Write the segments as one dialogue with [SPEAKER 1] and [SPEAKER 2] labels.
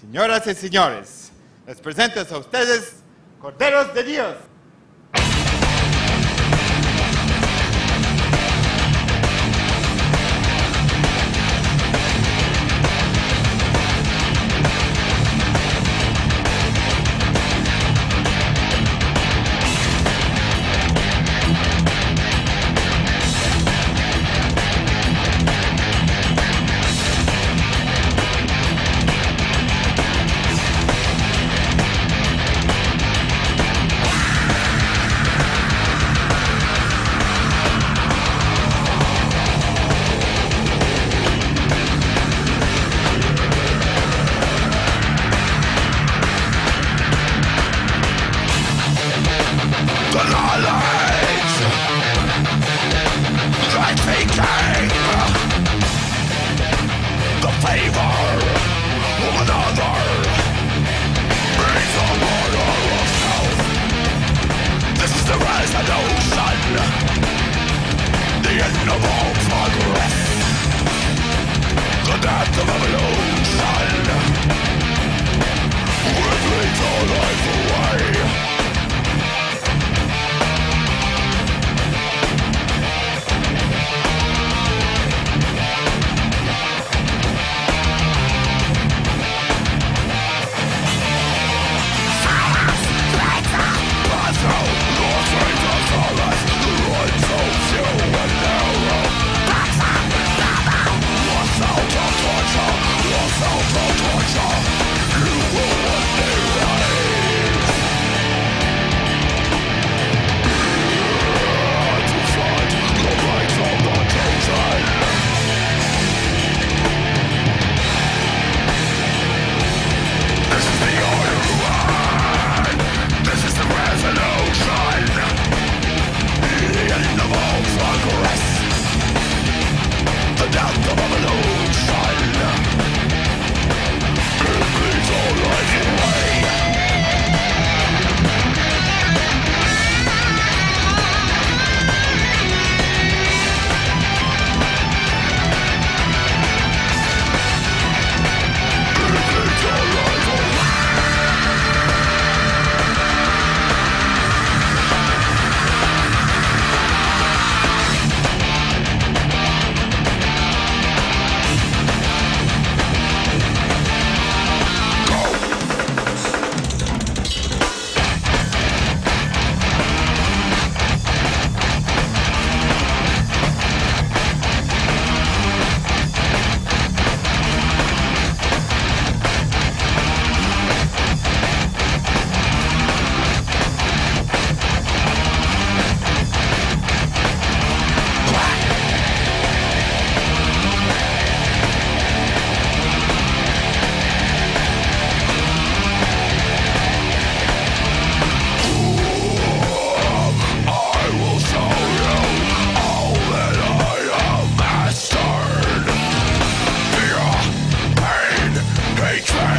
[SPEAKER 1] Señoras y señores, les presento a ustedes Corderos de Dios.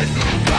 [SPEAKER 2] Night.